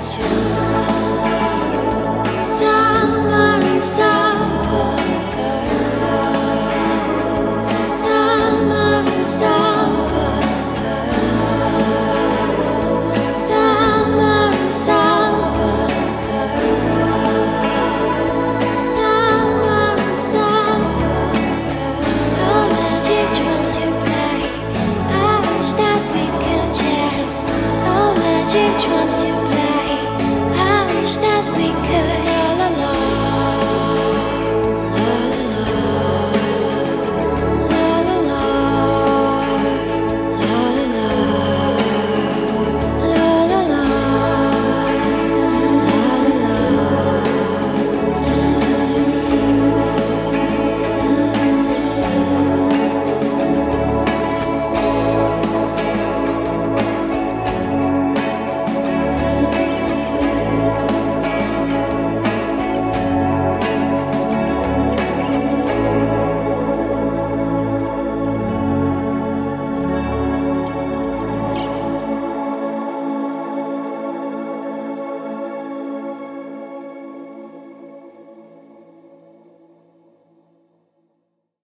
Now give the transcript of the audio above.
全